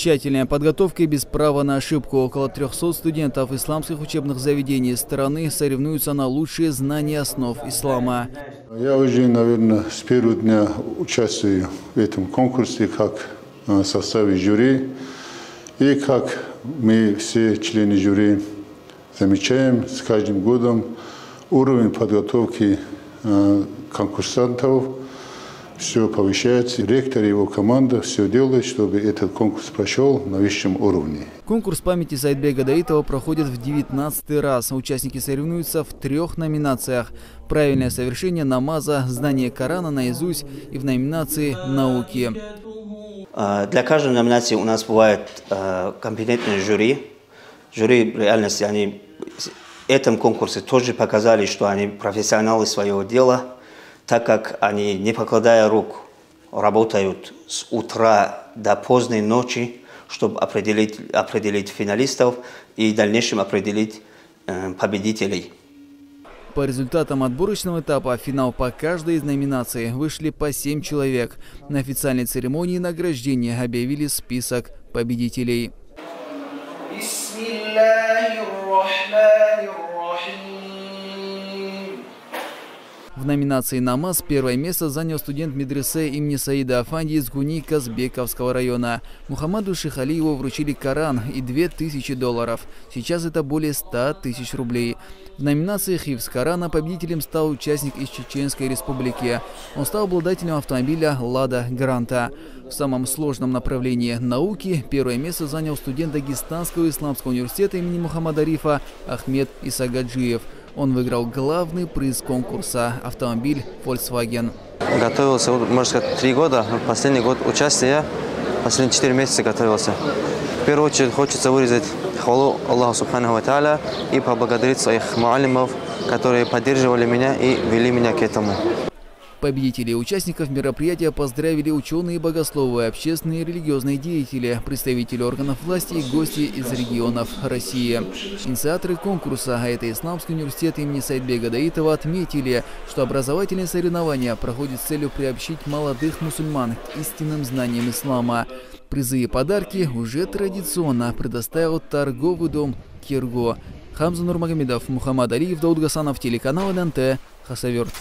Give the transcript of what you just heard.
Тщательная подготовка и без права на ошибку. Около 300 студентов исламских учебных заведений страны соревнуются на лучшие знания основ ислама. Я уже, наверное, с первого дня участвую в этом конкурсе как в составе жюри. И как мы все члены жюри замечаем, с каждым годом уровень подготовки конкурсантов все повышается. Ректор и его команда все делает, чтобы этот конкурс прошел на высшем уровне. Конкурс памяти Сайтбега Даитова проходит в 19 раз. Участники соревнуются в трех номинациях. Правильное совершение намаза, знание Корана наизусть и в номинации «Науки». А, для каждой номинации у нас бывает а, компетентные жюри. Жюри в реальности, они в этом конкурсе тоже показали, что они профессионалы своего дела, так как они, не покладая рук, работают с утра до поздней ночи, чтобы определить, определить финалистов и в дальнейшем определить э, победителей. По результатам отборочного этапа в финал по каждой из номинаций вышли по семь человек. На официальной церемонии награждения объявили список победителей. В номинации «Намаз» первое место занял студент медресе имени Саида Афанди из Гуни Казбековского района. Мухаммаду Шихалиеву вручили Коран и 2000 долларов. Сейчас это более 100 тысяч рублей. В номинации «Хивс Корана» победителем стал участник из Чеченской республики. Он стал обладателем автомобиля «Лада Гранта». В самом сложном направлении науки первое место занял студент Дагестанского исламского университета имени Мухаммада Рифа Ахмед Исагаджиев – он выиграл главный приз конкурса – автомобиль Volkswagen. Готовился, можно сказать, три года. Последний год участия, последние четыре месяца готовился. В первую очередь хочется выразить хвалу Аллаху Субхану Ва и поблагодарить своих муалимов, которые поддерживали меня и вели меня к этому. Победителей и участников мероприятия поздравили ученые, богословы, общественные и религиозные деятели, представители органов власти и гости из регионов России. Инициаторы конкурса, а это Исламский университет имени Сайдбега Даитова, отметили, что образовательные соревнования проходят с целью приобщить молодых мусульман к истинным знаниям ислама. Призы и подарки уже традиционно предоставил торговый дом «Кирго». Хамза Нурмагомедов, Мухаммад Алиев, Дауд Гасанов, телеканал ННТ, Хасаверт.